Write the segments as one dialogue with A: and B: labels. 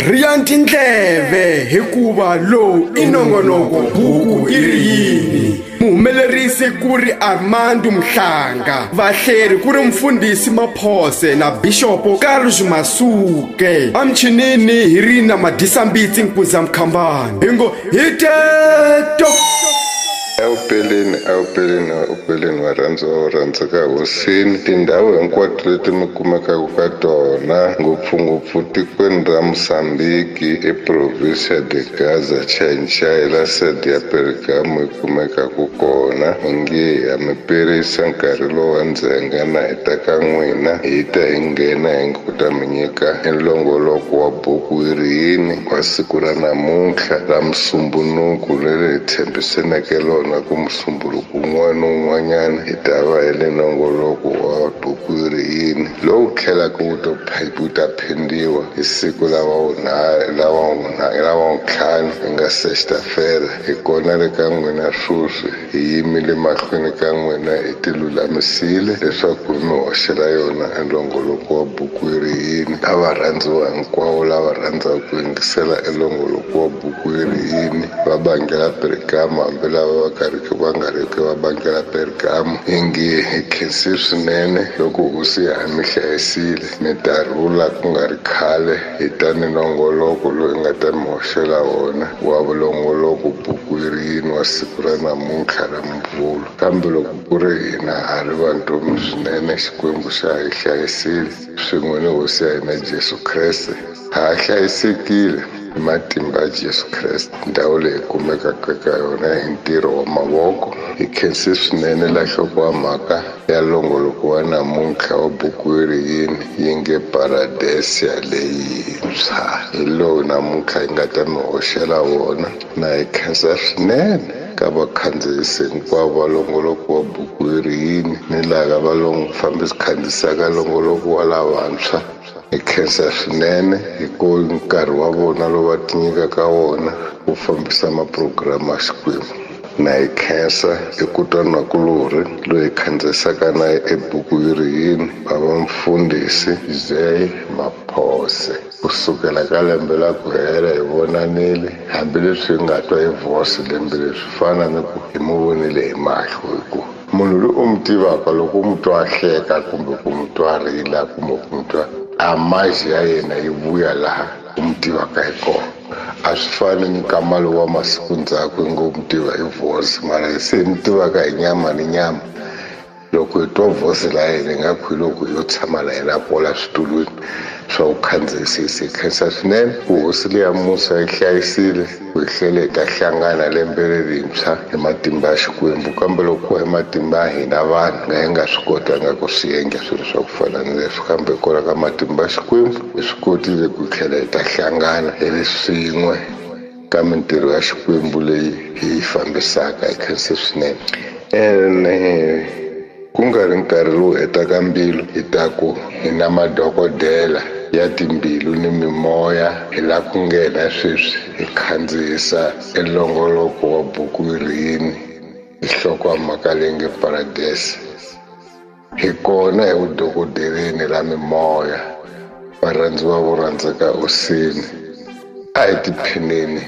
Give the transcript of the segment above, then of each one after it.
A: riya tindleve hikuva lowu i nongonoko buku i ri yini? Muhumelerisi ku ri armando mhlanga vahleri ku ri mfundhisi maphose na bishopo carlos masuke amchinini hi ri na madisambitsi nkuza mkhambani hi ngo hi teto
B: Awupeleni awupeleni awupeleni varhandziwa va rhandzaka hosini. Tindhawu hinkwato leti mi kumekaka ka tona ngopfungopfu tikweni ra mosambiki eprovinsi ya de gaza chaichai la sede ya pergamo yi kumekaka kona. Mi nge ha mi perisa nkarhi lowu wa ndzhenga na hi ta ka n'wina. Hi ta hi nghena hi ku ta mi nyika enlongoloko wa buku yi ri yini. Wa siku ra namuntlha ra musumbunuku leri hi tshembiseneke lona funciona é como sumburu. Na wun'wanyana hi ta va hi le nongoloko wa buku ri yini? Lowu tlhelaka wu to wu ta phendiwa hi siku lava wuntlhanu hi nga sextafere hi kona le ka n'wina swoswi hi yimile mahlweni ka n'wina hi ti lulamisile leswaku mi hoxela yona enlongoloko wa buku ri yini? A va rhandziwa hinkwavo lava rhandzaka ku yingisela elongoloko wa buku ri yini? Va bangela perikama hambi lava va karhi va nga ri ki va bangela perikama hi nge hi khensi swinene. Loko hosi ya mi hlayisile mi ta rhula ku nga ri khale hi ta ni nongoloko loyi nga ta mi hoxela wona. Wa vulongoloko buku yi ri yini wa siku ra namuntlha ra muvulu kambe loko ku ri hina ha ri vantomi swinene xikwembu xa hi hlayisile swin'we ni hosi ya hina jesu kreste. Ha hlayisekile matimba ya jesu kreste ndhawu leyi kumekaka ka yona hi ntirho wa mavoko. Hi khensi swinene la nhloko wa mhaka ya longoloko wa namuntlha wa buku yi ri yini yi nge paradesi ya leyintshwa. Hi lowu namuntlha yi nga ta mi hoxela wona na hi khensa swinene ka vakhandziyisi hinkwavo va longoloko wa buku yi ri yini ni lava va fambisi khandziyisaka longoloko wa lavantshwa hi khensa swinene hi ku nkarhi wa vona lowu va tinyikaka wona ku fambisa mapurogiramu ya xikwembu. Na hi khensa hi ku twanakulorhi loyi khandziyisaka na ebuku yi ri yini bava mfundhisi zey maphose. Kusukela ka lembe la ku hela hi vonanile hambileswi hi nga twa hi vosi lembe leswi fana ni ku hi mu vonile hi mahlo hi ku munhu loyi u mi tivaka loko u mi twa a hleka kumbe ku mi twa rila kumbe ku mi twa amazzi yayena ibuya la umutiba kaiko. Azifananyi kamalo wa masiku nzakwe ngaomutiba ivosi mara ese mutiba ka inyama ni nyama. Loko hi twa vosi la yena hi nga khwi loko yo tshama la yena kola switulwini swa ku khandziyisisa hi khensa swinene ku hosi leya musa yi hlayisile ku hi hlele hi ta hlangana lembe lerintshwa hi matimba ya xikwembu kambe loko hi matimba ya hina vanhu nga hi nga swi kotanga ku swi endla swilo swa ku fana ni leswi kambe kona ka matimba ya xikwembu hi swi kotile ku tlhela hi ta hlangana hi ri swin'we ka mintirho ya xikwembu leyi hi yi fambisaka hi khense swinene ene. Ku nga ri nkarhi lowu hetaka mbilu hi ta ku hi na madokodela ya timbilu ni mimoya hi la ku nghena sweswi hi khandziyisa elongoloko wa buku yi ri yini hi nhloko wa mhaka leyi nge paradesi hi kona hi vudokodeleni ra mimoya varhandziwa vo rhandzeka hosini a hi tiphineni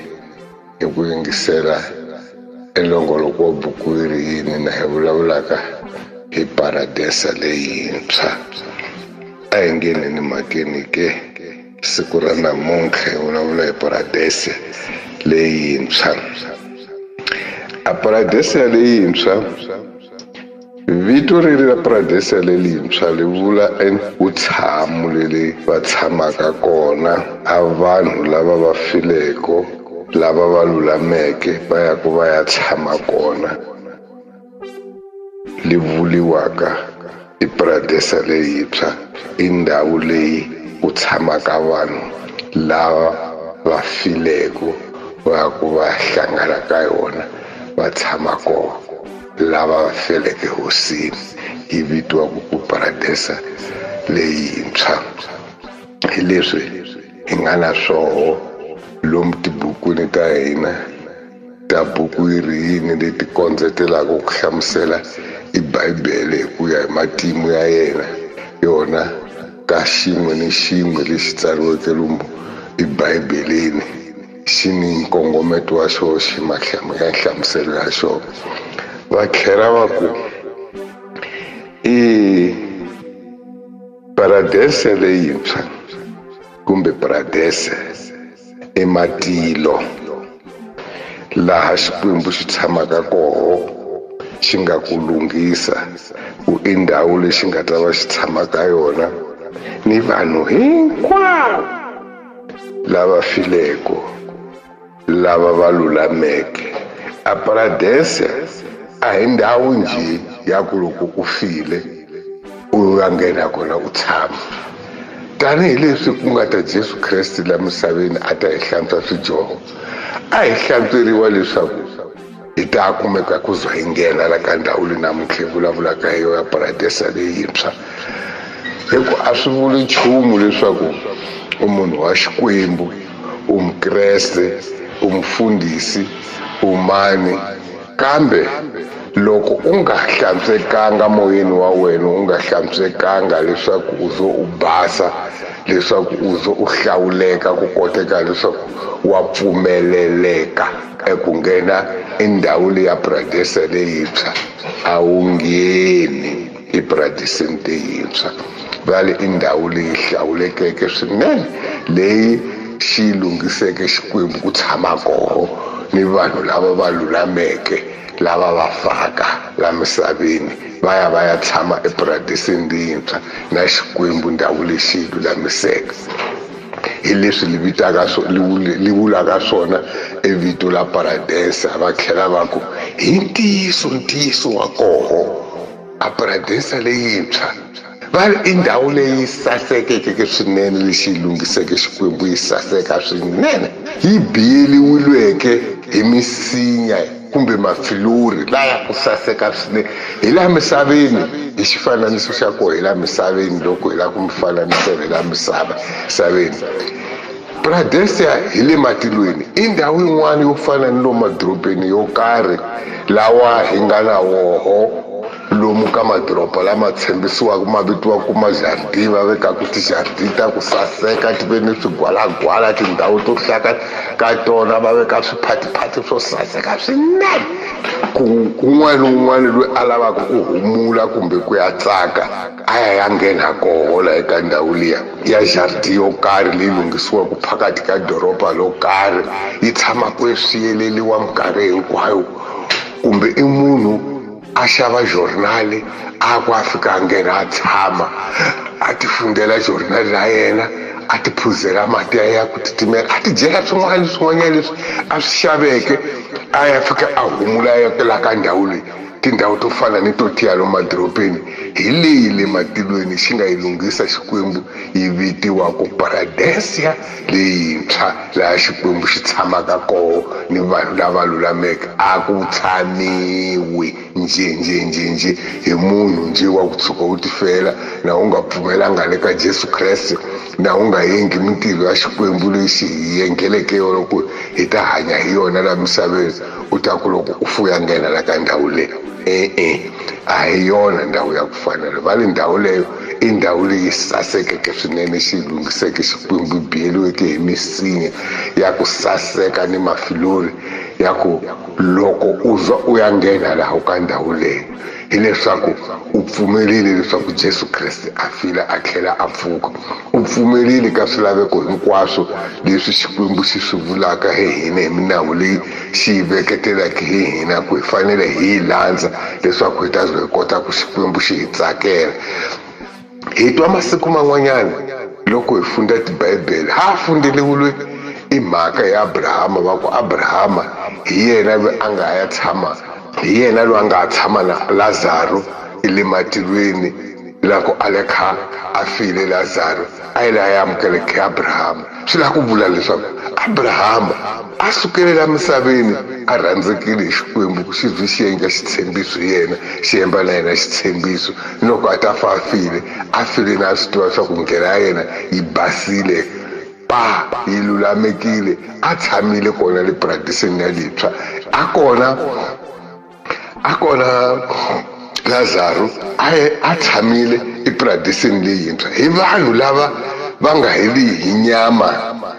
B: hi ku yingisela elongoloko wa buku yi ri yini na hi vulavulaka hi paradesa leyintshwa a hi ngeneni makeni ke siku ra namuntlha hi vulavula hi paradese leyintshwa a paradese leyintshwa vito riri ra paradese lelintshwa li vula vutshamo leli va tshamaka kona a vanhu lava va fileko lava va lulameke va ya ku va ya tshama kona. Li vuliwaka i paradesa leyintshwa i ndhawu leyi ku tshamaka vanhu lava va fileko va ku va hlangana ka yona va tshama kona lava va feleke hosini yi vitiwaka ku paradesa leyintshwa hi leswi hi nga na swoho lomu tibukwini ta hina ta buku yi ri yini leti kondzetelaka ku hlamusela i bibele hi matimu ya yena yona ka xin'we ni xin'we lexi tsariweke lomu ibhayibhelini. Xi ni nkongometo wa xona xi ya nhlamuselo ya xona va tlhela va ku i paradese leyintshwa kumbe paradese i matilo laha xikwembu xi tshamaka koho xi nga ku lunghisa i ndhawu lexi nga ta va xi tshama ka yona ni vanhu hinkwavo lava fileko lava va lulameke. A paradese a hi ndhawu njhe ya ku loko u file u ya nghena kona u tshama. Tanihileswi ku nga ta jesu kreste la misaveni a ta hi hlantswa swidyoho a hi hlantsweriwa leswaku ta kumeka ku zo hi nghena la ka ndhawu leyi namuntlha hi vulavulaka hi yo ya paradesa leyintshwa hi ku a swi vuli nchumu leswaku u munhu wa xikwembu u mukreste u mufundhisi u mani kambe loko u nga hlantswekanga moyeni wa wena u nga hlantswekanga leswaku u zo u basa leswaku u zo u hlawuleka ku koteka leswaku wa pfumeleleka eku nghena endhawu leyi ya paradesa leyintshwa a wu ngheni eparadeseni leyintshwa vale i ndhawu leyi hlawulekeke swinene. Leyi xi lunghiseke xikwembu ku tshama koho ni vanhu lava va lulameke lava va faka la misaveni va ya va ya tshama eparadeseni leyintshwa na xikwembu ndhawu lexi yi lulamiseke hi leswi li vitaka li vulaka swona e vito la paradesa va tlhela va ku hi ntiyiso ntiyiso wa koho a paradesa leyintshwa va i ndhawu leyi sasekeke swinene lexi yi lunghiseke xikwembu yi saseka swinene. Yi biyeliwileke hi misinya kumbe mafiluri laya ku saseka swinene. Hi laha misaveni hi xifananiso xa koho hi laha misaveni loko hi lava ku mifananiselo hi laha misava misaveni. Paradesa hi le matilweni i ndhawu yin'wana yo fana ni lomu madorobeni yo karhi lawa hi nga na woho. Lomu ka madoroba lama tshembisiwaka ma vitiwaka majardin va vekaka tijardin ta ku saseka ti ve ni swigwalagwala tindhawu to hlaka ka tona va veka swiphathiphati swo saseka swinene. Kun'wana na un'wana loyi a lavaka ku humula kumbe ku ya tsaka a ya ya nghena kohola eka ndhawu liya ya jardin yo karhi leyi lunghisiwaka phakathi ka doroba ro karhi yi tshamaka eswiyeleliwa minkarhi hinkwayo. Kumbe i munhu a xava jornali a ku a fika a nghena a tshama a ti fundela jornali ra yena a ti phuzela mati ya ya ku titimela a ti dyela swin'wana swin'wanyana leswi a swi xaveke a ya fika a humula a yakela ka ndhawu leyi fana ni to tiya lomu madorobeni hi leyi le matilweni xi nga yi lunghisa xikwembu yi vitiwaku paradesia leyintshwa laha xikwembu xi tshamaka koho ni vanhu lava lulameke a ku tshamiwi njhenjhenjhenje hi munhu nje wa ku tshuka wu tifela na wu nga pfumelanga le ka jesu kreste na wu nga yengi mintirho ya xikwembu lexi hi yengeleke yona ku hi ta hanya hi yona laha misaveni u ta ku loko u fuya nghena la ka ndhawu leyi e-e a hi yona ndhawu ya ku fanela va le ndhawu leyo i ndhawu leyi sasekeke swinene xi lunghiseke xikwembu biyeliweke hi misinya ya ku saseka ni mafilori ya ku loko u za u ya nghena laha ka ndhawu leyo hileswaku u pfumerile leswaku jesu kreste a fila a tlhela a pfuka u pfumerile ka swilaveko hinkwaswo leswi xikwembu xi swi vulaka hi hina hi minawu leyi xi yi veketelaka hi hina ku hi fanele hi yi landza leswaku hi ta zo hi kota ku xikwembu xi hi tsakela. Hi twa masiku man'wanyana loko hi funda tibayibele ha fundeliwile i mhaka ya abrahama va ku abrahama hi yena a nga ya tshama hi yena loyi a nga ha tshama na lazaro le matilweni loko a le kha a file lazaro a yi la ya amukeleke abrahama swi lava ku vula leswaku abrahama a sukelela misaveni a rhandzekile hi xikwembu xi vhi xi endla xitshembiso hi yena xi yemba na yena xitshembiso loko a ta fa a file a file na a swi tiva swa ku nghena ya yena yi basile pa yi lulamekile a tshamile kona le paradiseni ya lintshwa a kona a kona lazaro a a tshamile eparadiseni leyintshwa hi vanhu lava va nga heli hi nyama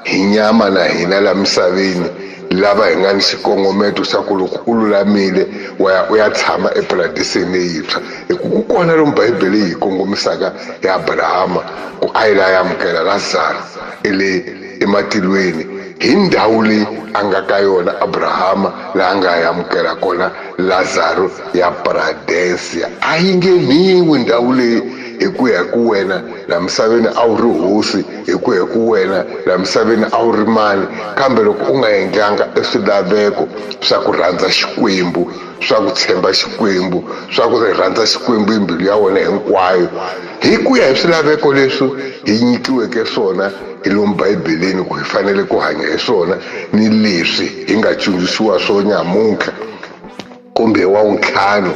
B: hi nyama na hina la misaveni lava hi nga ni xikongometo xa ku loko u lulamile u ya u ya tshama eparadiseni leyintshwa hi ku ku kona lomu bibele yi hi kongomisaka hi abrahama ku a yi la ya amukela lazaro e le ematilweni. Hi ndhawu leyi a nga ka yona abrahama laha nga yi amukela kona lazaro ya paradensia a yi ngeniwi ndhawu leyi hi ku ya ku wena la misaveni a wu ri hosi hi ku ya ku wena la misaveni a wu ri mani. Kambe loko u nga endlanga e swilaveko swa ku rhandza xikwembu swa ku tshemba xikwembu swa ku rhandza xikwembu hi mbilu ya wena hinkwayo. Hi ku ya hi swilaveko leswi hi nyikiweke swona hi lomu bibeleni ku hi fanele ku hanya hi swona ni leswi hi nga tsundzuxiwa swo nyamuntlha kumbe wa vuntlhanu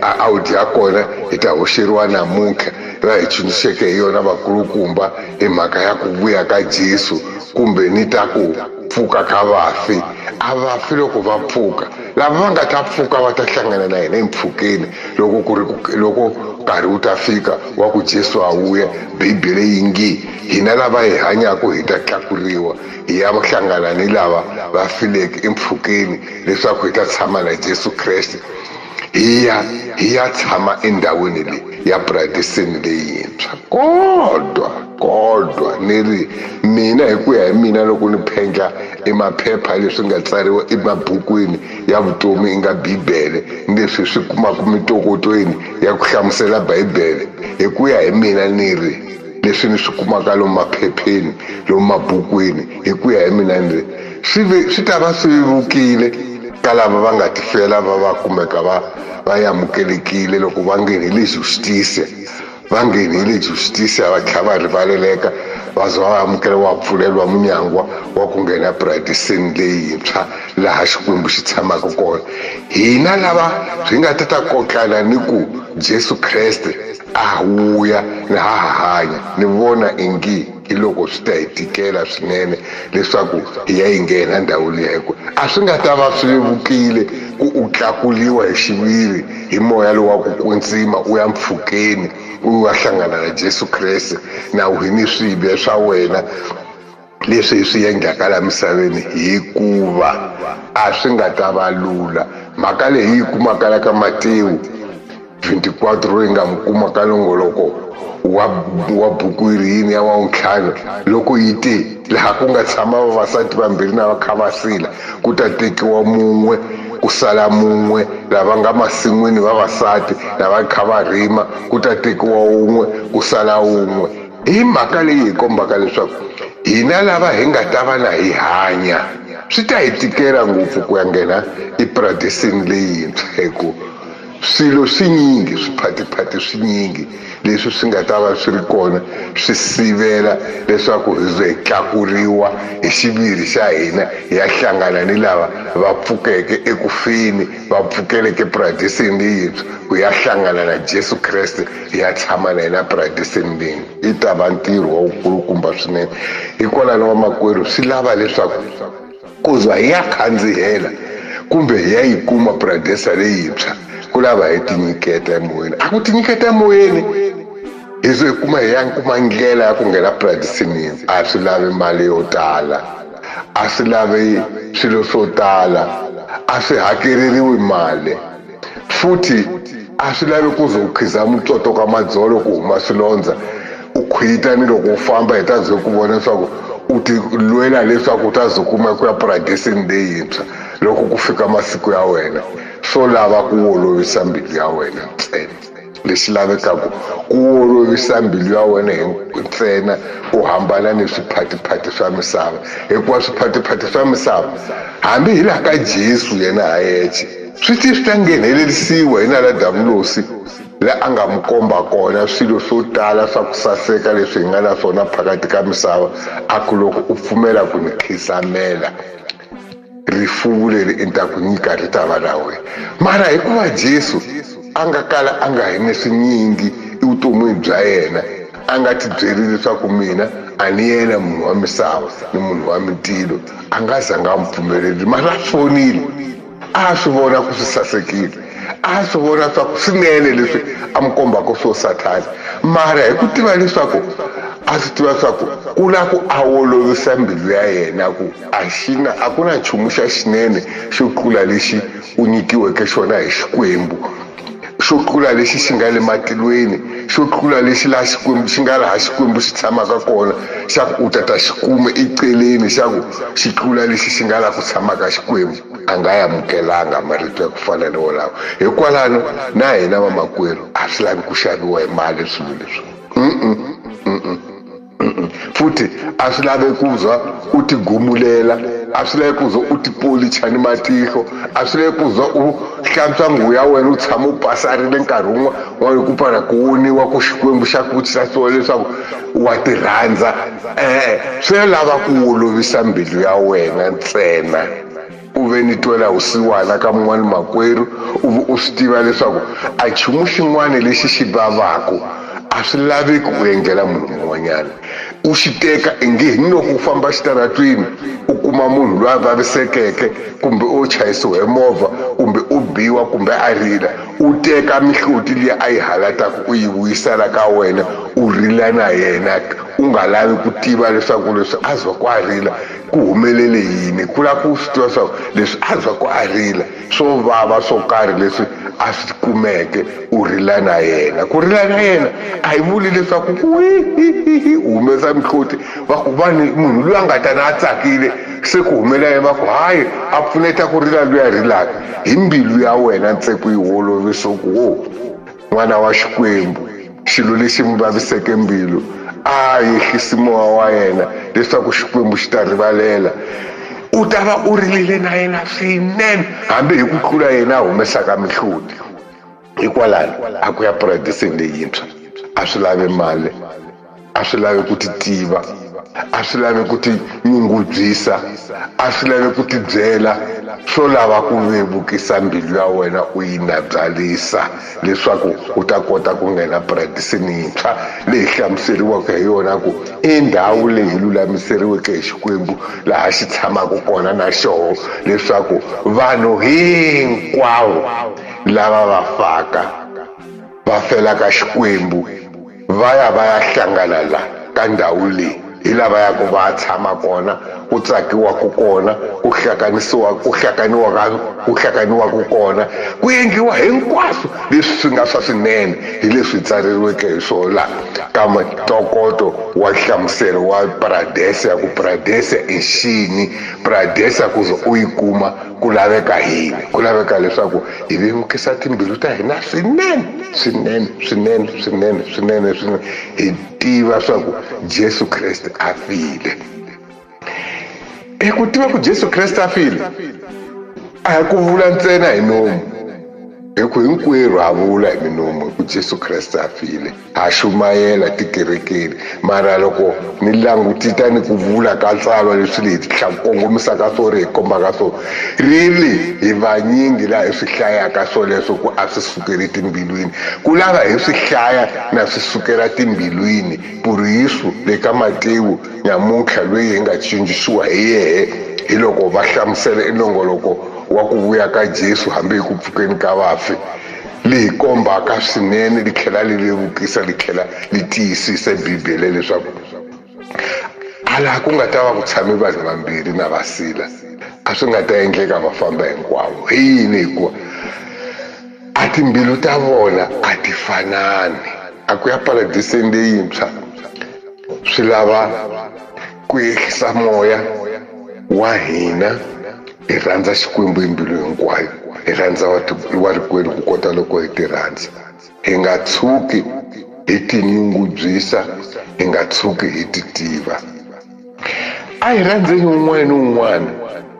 B: a wu dya kona hi ta hoxeriwa namuntlha va hi tsundzuxeke hi yona vakulukumba hi mhaka ya ku vuya ka jesu kumbe ni ta ku pfuka ka vafi a vafi loko va pfuka lava va nga ta pfuka va ta hlangana na hina empfhukeni loko ku ri loko nkarhi wu ta fika wa ku jesu a vuya bibele yi nge hina lava hi hanyaka hi ta tlakuriwa hi ya hlangana ni lava va fileke empfhukeni leswaku hi ta tshama na jesu kreste. Hi ya hi ya tshama endhawini leyi ya paradisini leyintshwa kodwa kodwa ni ri mina hi ku ya hi mina loko ni phendla emaphepha leswi nga tsariwa emabukwini ya vutomi i nga bibele leswi swi kumaka mitokotweni ya ku hlamusela bibele hi ku ya hi mina ni ri leswi ni swi kumaka lomu maphepheni lomu mabukwini hi ku ya hi mina ni ri swi ta va swi vevukile ka lava va nga tifela va va kumeka va va amukelekile loko va nghenile justice. Va nghenile justice va tlhela va rivaleleka va za va wa pfuleliwa munyangwa wa ku nghena paradisini leyintshwa laha xikwembu xi tshamaka kona. Hina lava swi nga ta ta kotlana ni ku jesu kreste a wuya na ha hanya ni vona ingi hi loko swi ta hi tikela swinene leswaku hi ya yi nghena ndhawu hikuva a swi nga ta va swi vevukile ku u tlakuliwa hi xiviri hi moya lowu wa ku kwetsima u ya mpfhukeni u ya hlangana na jesu kreste na u hi ni swibya swa wena. Leswi hi swi endlaka laha misaveni hikuva a swi nga ta va lula mhaka leyi hi yi kumaka la ka matewu 24 loyi nga mi kuma ka longoloko wa wa buku yini ya wuntlhanu loko yi te laha ku nga tshama vavasati vambirhi na va kha va sila ku ta tekiwa mun'we ku sala mun'we lava nga masin'wini vavasati lava kha va rima ku ta tekiwa wun'we ku sala wun'we hi mhaka leyi hi kombaka leswaku hina lava hi nga ta va na hi hanya swi ta hi tikela ngopfu ku ya nghena eparadisini leyintshwa hikuva swilo swinyingi swiphathiphati swinyingi leswi swi nga ta va swi ri kona swi sivela leswaku hi ze hi tlakuriwa hi xiviri xa hina hi ya hlangana ni lava va pfukeke ekufeni va pfukeleke paradisini leyintshwa ku ya hlangana na jesu kreste hi ya tshama na yena paradisini leyi yi ta va ntirho wa wukulukumba swinene hikwalaho wa makwerhu swi lava leswaku ku za hi ya khandziyela kumbe hi ya yi kuma paradisa leyintshwa ku lava hi tinyiketa emoyeni. A ku tinyiketa emoyeni? Hi zo hi kuma hi ya kuma ndlela ya ku nghena paradisini a swi lavi mali yo tala a swi lavi swilo swo tala a swi hakeleriwi mali futhi a swi lavi ku ze u khiza mutsoto ka madzolo ku huma swilondza u khwita ni loko u famba hi ta ze ku vona leswaku u ti lwela leswaku u ta ze kuma ku ya paradisini leyintshwa loko ku fika masiku ya wena swo lava ku olovisa mbilu ya wena ntsena lexi lavekaka ku olovisa mbilu ya wena hi ntsena u hambana ni swiphathiphati swa misava hikuva swiphathiphati swa misava hambi hi laha ka jesu yena ha yexe swi ti swi ta nghenelelisiwa hi na la davulosi la a nga mi komba kona swilo swo tala swa ku saseka leswi hi nga na swona phakati ka misava a ku loko u pfumela ku ni khisamela. Rifuwo leri i ta ku nyika ri ta va na wena mara hikuva jesu a nga kala a nga hini swinyingi evuton'wini bya yena a nga ti byeli leswaku mina a ni yena munhu wa misava ni munhu wa mitilo a nga zanga a mi pfumeleli. Mara a swi vonile a swi vona ku swi sasekile a swi vona swa ku swinene leswi a mi kombaka swo sathana. Mara hi ku tiva leswaku a swi tiva swa ku ku na ku a olovisa mbilu ya yena ku. A xi na a ku na nchumu xa xinene xo tlula lexi u nyikiweke xona hi xikwembu xo tlula lexi xi nga le matilweni xo tlula lexi laha xikwembu xi nga laha xikwembu xi tshamaka kona xa ku u ta ta xi kume eceleni xa ku xi tlula lexi xi nga laha ku tshamaka xikwembu a nga yi amukelanga marito ya ku fana ni wolawo hikwalano na hina vamakwerhu a swi lavi ku xaviwa hi mali swilo leswi futhi asilabe kuzwa uthi gumulela asilabe kuzwa uthi polichani matihlo asilabe kuzwa uhlantswa nguya wena u tshama u pasarile nkarhi wun'we wa ku para ku woniwa ku xikwembu xa ku tsatsiwa leswaku wa tirhandza e-e swi lava ku olovisa mbilu ya wena ntsena. U ve ni twela husiwana ka mun'wani makwerhu u ve u swi tiva leswaku a nchumu xin'wana lexi xi vavaku a swi laveki u endlela munhu un'wanyana. U xi teka i nge hi loko u famba xitaratwini u kuma munhu loyi a vavisekeke kumbe u chayisiwe hi movha kumbe u biwa kumbe a rila u teka mihloti leyi a yi halataka u yi vuyisela ka wena u rila na yena u nga lavi ku tiva leswaku leswi a zwa ku a rila ku humelele yini? Ku lava ku swi tiva leswaku leswi a zwa ku a rila swo vava swo karhi leswi a swi kumeke u rila na yena. Ku rila na yena a hi vuli leswaku u humesa mihloti va ku vani munhu loyi a nga ta na a tsakile se ku humela yena. Va ku hayi a pfuneta ku rila loyi a rilaka hi mbilu ya wena ntseku yi holoviso ku wo n'wana wa xikwembu xilo lexi mi vaviseke mbilu. A yehlisi moya wa yena leswaku xikwembu xi ta rivalela u ta va u rilile na yena swinene. Hambi hi ku tlula yena a humesaka mihloti hikwalano a ku ya paradiseni leyintshwa a swi lavi mali a swi lavi ku ti tiva. A swi lavi ku ti nyungubyisa a swi lavi ku ti byela swo lava ku vevukisa mbilu ya wena u yi nabyalisa leswaku u ta kota ku nghena paradisini yintshwa leyi hlamuseriwaka hi yona ku i ndhawu leyi lulamiseriweke hi xikwembu laha xi tshamaka kona na xoho. Leswaku vanhu hinkwavo lava va faka va felaka xikwembu va ya va ya hlangana la ka ndhawu leyi. hi lava ya ku va tshama kona. Ku tsakiwaka kona ku hlanganisiwa ku hlanganiwa ku hlanganiwaka kona ku endliwa hinkwaswo leswi swi nga swa swinene hi leswi tsareriweke hi swona. Ka ntokoto wa nhlamuselo wa paradese ya ku paradese i xini? Paradese ya ku ze u yi kuma ku laveka yini ku laveka leswaku hi vevukisa timbilu ta hina swinene swinene swinene swinene swinene swinene. Hi tiva swa ku jesu kreste a file i ku tiva ku jesu kreste a file a hi ku vula ntsena hi nomu hi ku hinkwerhu ha vula hi minomu hi ku jesu kreste a file ha xumayela tikerekeni mara loko ni langutita ni ku vula ka tsalwa leswi lehi kongomisaka swona hi kombaka swona really hi vanyingi laha hi swi hlayaka swoleswo ku a swi sukeli timbilwini. Ku lava hi swi hlaya na swi sukela timbilwini puriyisu le ka matewu nyamuntlha loyi hi nga cinjisiwa hi yehe hi loko va hlamusela enongoloko wa ku vuya ka jesu hambi hi ku pfukeni ka vafi leyi kombaka swinene li tlhela li levukisa li tlhela li tiyisisa bibele leswaku a laha ku nga ta va ku tshame vanhu vambirhi na vasila a swi nga ta endleka va famba hinkwavo. Hi yini hikuva a timbilu ta vona a ti fanani. A ku ya paradiseni leyintshwa swi lava ku ehlisa moya wa hina hi rhandza xikwembu hi mbilu hinkwayo hi rhandza wa rikwenu ku kota loko hi ti rhandza. Hi nga tshuki hi tinyungubyisa hi nga tshuki hi ti tiva. A hi rhandzeni wun'wana ni wun'wana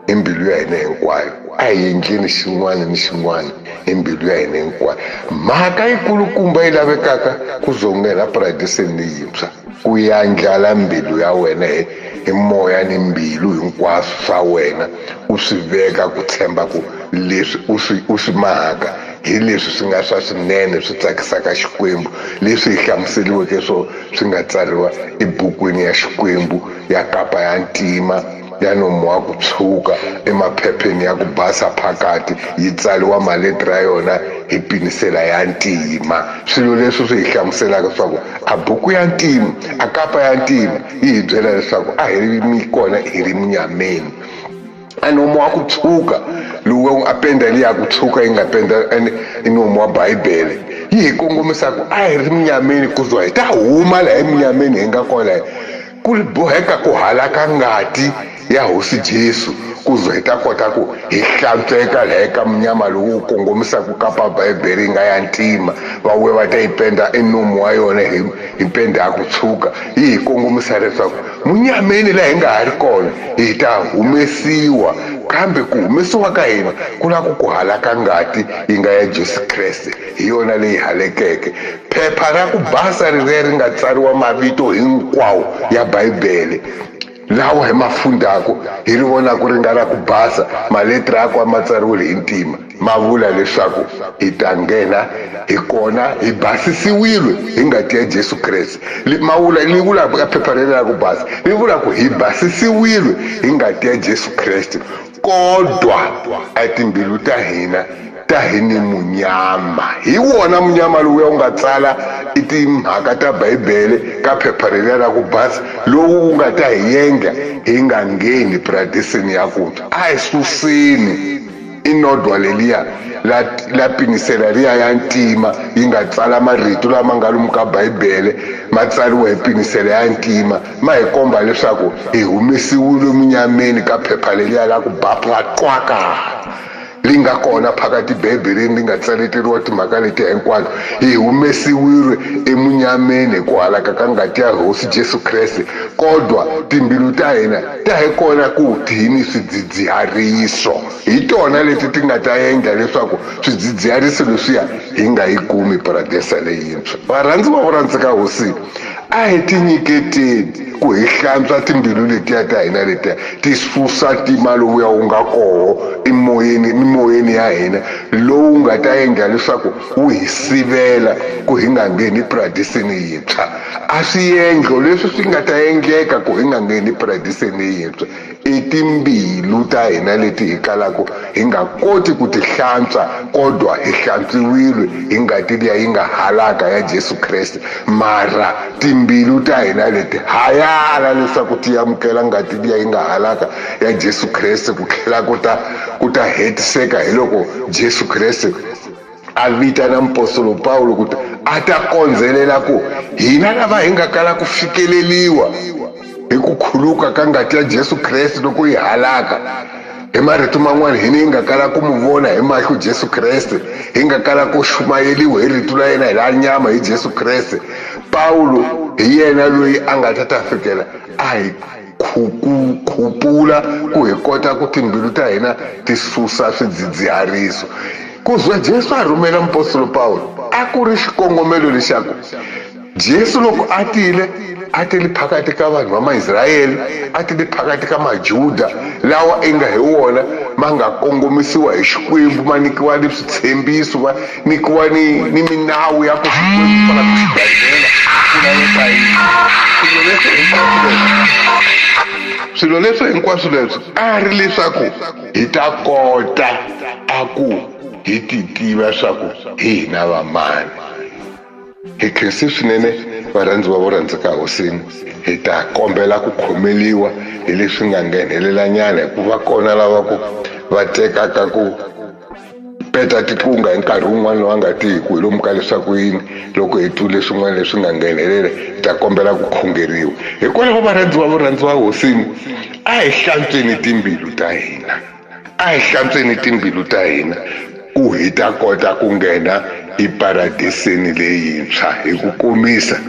B: hi mbilu ya hina hinkwayo a hi endleni xin'wana ni xin'wana hi mbilu ya hina hinkwayo. Mhaka yikulukumba yi lavekaka ku zongela paradiseni leyintshwa ku yandlala mbilu ya wena hi hi moya ni mbilu hinkwaswo swa wena u swi veka ku tshemba ku leswi u swi u swi mahaka hi leswi swi nga swa swinene swi tsakisaka xikwembu leswi hi hlamuseliweke swo swi nga tsariwa ebukwini ya xikwembu ya kapa ya ntima ya nomu wa ku tshuka emaphepheni ya ku basa phakati yi tsaliwa maletere ya yona hi pinisela ya ntima swilo leswi swi hi hlamuselaka leswaku a buku ya ntima a kapa ya ntima yi hi byela leswaku a hi ri kona hi ri munyameni a nomo wa ku tshuka lowu a penda liya ku tshuka yi nga penda i nomo wa bibele yi hi kongomisaka a hi ri munyameni ku zo hi ta huma laha emunyameni hi nga kona. Ku boheka ku halaka ngati ya hosi jesu ku zo hi ta kota ku hi hlantsweka laha eka munyama lowu kongomisaka kapa bibele yi nga ya ntima. Va we va ta yi penda i nomu wa yona hi hi penda ya ku tshuka yi hi kongomisa leswaku munyameni laha hi nga ha ri kona hi ta humesiwa. Kambe ku humesiwa ka hina ku lava ku ku halaka ngati yi nga ya jesu kreste hi yona leyi halekeke. Phepha ra ku basa ririya ri nga tsariwa mavito hinkwawo ya bibele lawa hi ma fundaka hi ri vonaka ri nga ra ku basa maletira akwa ma tsariwile hi ntima ma vula leswaku hi ta nghena hi kona hi basisiwile hi ngati ya jesu kreste. Ma vula li vulaka ka phepha reri ra ku basa li vula ku hi basisiwile hi ngati ya jesu kreste. Kodwa a timbilu ta hina ta hi ni munyama. Hi wona munyama lowuya wu nga tsala i timhaka ta bibele ka phepha leriya ra ku basa lowu wu nga ta hi yenga hi nga ngheni paradisini ya kuntshwa a hi susini. I nodwa leliya la, la pinisela liya ya ntima yi nga tsala marito lama nga lomu ka bibele ma tsariwa hi pinisela ya ntima ma hi komba leswaku hi humesiwile munyameni ka phepha leliya la ku bapwa twaka li nga kona phakati bibeleni li nga tsaleteriwa timhaka leti hinkwato hi humesiwile emunyameni hi ku halaka ka ngati ya hosi jesu kreste. Kodwa timbilu ta hina ta hi kona ku hi ni swidzidzihariso hi tona leti ti nga ta endla leswaku swidzidzihariso leswiya hi nga yi kumi paradisa leyintshwa. Varhandzi va vurandzika hosini a hi ti nyiketeni ku hi hlantswa timbilu letiya ta hina letiya ti susa ntima lowuya wu nga koho emoyeni mimoyeni ya hina. Lowu nga ta endla leswaku wu hi sivela ku hi nga ngheni paradisini yintshwa. A swiendlo leswi swi nga ta endleka ku hi nga ngheni paradisini yintshwa. I timbilu ta hina leti hi kalaka hi nga koti ku ti hlantswa kodwa hi hlantswiwile hi ngati liya yi nga halaka ya jesu kreste. Mara timbilu ta hina leti ha yala leswaku ti amukela ngati liya yi nga halaka ya jesu kreste ku tlhela ku ta ku ta hetiseka hi loko jesu kreste a vitana mpostolo paulo kuti a ta kondzelela ku hina lava hi nga kala ku fikeleliwa hi ku khuluka ka ngati ya jesu kreste loko yi halaka hi marito man'wana hina hi nga kala ku mu vona hi mahlo jesu kreste hi nga kala ku xumayeliwa hi rito la yena hi la nyama hi jesu kreste. Paulo hi yena loyi a nga ta ta fikela a hi khupula ku hi kota ku timbilu ta hina ti susa swidzidzihariso ku zwa jesu a rhumela mpostolo paulo a ku ri xikongomelo lexaku jesu loko a tile a tile phakati ka vanhu va maisrayele a tile phakati ka majuda lawa i nga hi wona ma nga kongomisiwa hi xikwembu ma nikiwa ni switshembiso va nikiwa ni, ni minawu ya ku fana ku xibedlela ku yini swilo leswi hinkwaswo leswi a ri leswaku hi ta kota a ku hi ti tiva swa ku hi hina va mani. Hi khensi swinene varhandzi va vorhandzeka hosini hi ta kombela ku khomeliwa hi leswi nga nghenelelanyana hikuva kona lava ku va tekaka ku peta tikunga hi nkarhi wun'wana lowu a nga tihiku hi lomu ka leswaku yini loko hi twile swin'wana leswi nga nghenelela hi ta kombela ku khongeriwa hikwalaho varhandzi va vorhandzi va hosini a hi hlantsweni timbilu ta hina a hi hlantsweni timbilu ta hina. Ku hi ta kota ku nghena eparadiseni leyintshwa hi ku komisa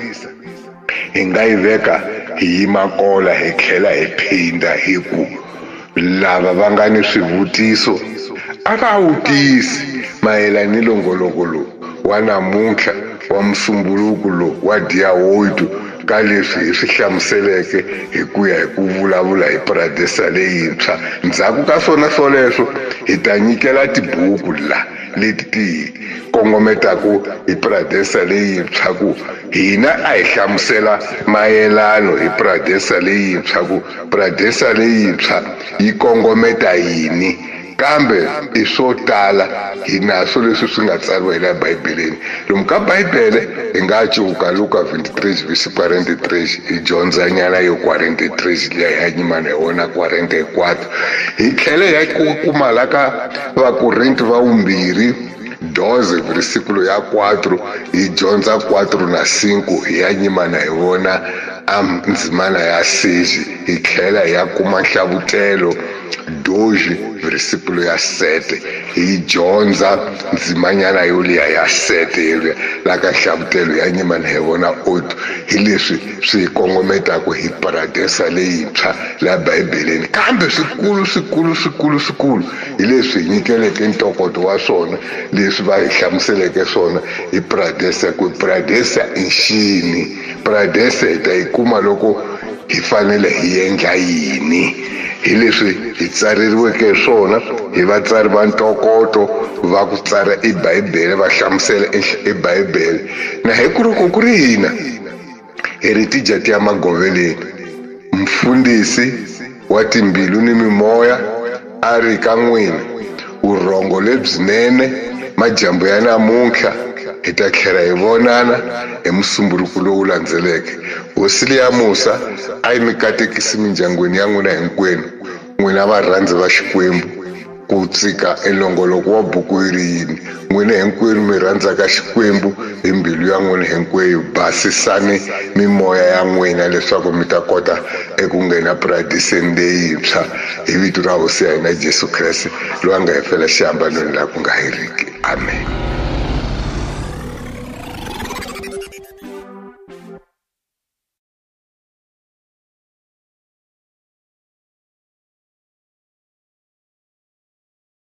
B: hi nga yi veka hi yima kola hi tlhela hi phinda hi ku lava va nga ni swivutiso. A va wutisi mayelana ni longoloko lowu wa namuntlha wa diyawoyitu ka leswi hi swi hlamuseleke hi ku ya hi ku vulavula hi paradisa leyintshwa ndzhaku ka swona swoleswo hi ta nyikela tibuku la leti ti kongometaku hi paradisa leyintshwa ku hina a hi hlamusela mayelano hi paradisa leyintshwa ku paradisa leyintshwa yi kongometa yini? Kambe i swo tala hi naso leswi swi nga tsariwa hi laha bibeleni lomu ka bibele hi nga cuka luka 23 visi 43 hi dyondza nyana yo 43 leyi hi nyimana hi wona 44 hi tlhele ya kuma la ka vakorinti va vumbirhi 12 versículo ya 4 hi dyondza 4 na 5 hi ya nyimana hi vona a ndzimana ya 6 hi tlhela hi ya kuma nhlavutelo doji versículo ya 7 hi dyondza ndzimanyana yo liya ya 7 la ka nhlavutelo ya nyimana hi vona 8 hi leswi swi hi kongometaka hi paradesa leyintshwa laha bibeleni kambe swikulu swikulu swikulu swikulu hi leswi hi nyikeleke ntokoto wa swona leswi va hi hlamuseleke swona hi paradesa ku paradesa i nxini paradesa hi ta yi kuma loko hi fanele hi endla yini? Hi leswi hi tsaleriweke swona hi vatsari va ntokoto va ku tsara i bibele va hlamusela i bibele na hi ku ri ku ku ri hina? Heritage ti ya magoveleni. Mfundhisi wa timbilu ni mimoya a ri ka n'wina. Vurhongo lebyinene majambu ya namuntlha hi ta tlhela hi vonana hi musumburuku lowu landzeleke hosi leya musa a yi mi katekisi mindyangwini ya n'wina hinkwenu n'wina varhandzi va xikwembu ku tsika elongoloko wa buku yi ri yini n'wina hinkwenu mi rhandzaka xikwembu hi mbilu ya n'wina hinkwayo basisani mimoya ya n'wina leswaku mi ta kota eku nghena paradiseni leyintshwa hi vito ra hosi ya hina jesu kreste. Loyi a nga hi fela xihambanweni laha ku nga heriki amen.